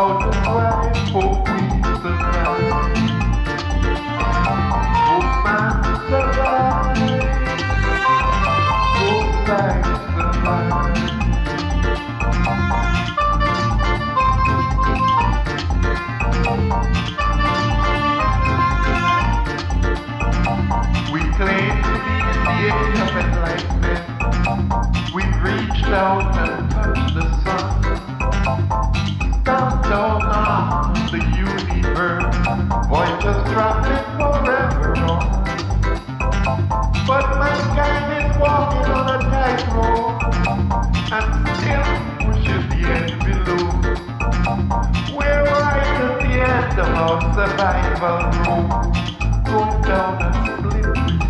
all goes away. Hope we We've reached out and touched the sun. The universe. Forever on. But is walking on a tightrope. And still pushing the below. We're right at the end of our survival road. Going down a slippery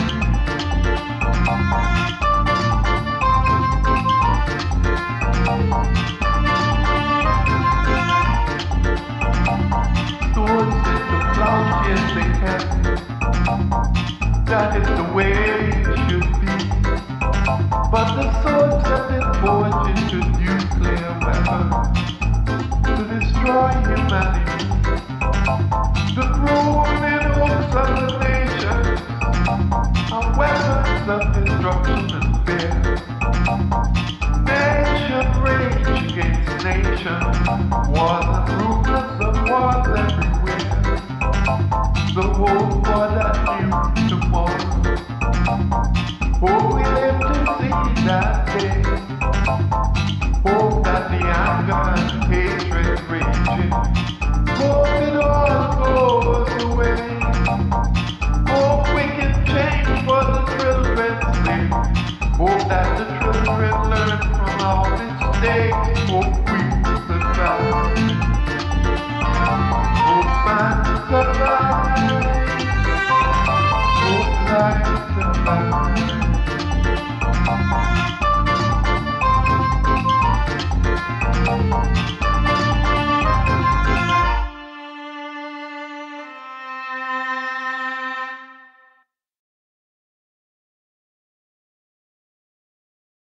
That is the way it should be. But the swords have been forged into nuclear weapons to destroy humanity. The ruling hopes of the nations are weapons of destruction and fear. Nation rage against nation, wars that. Hope that the anger hatred away. We can change for the children's sake. That the children learn from we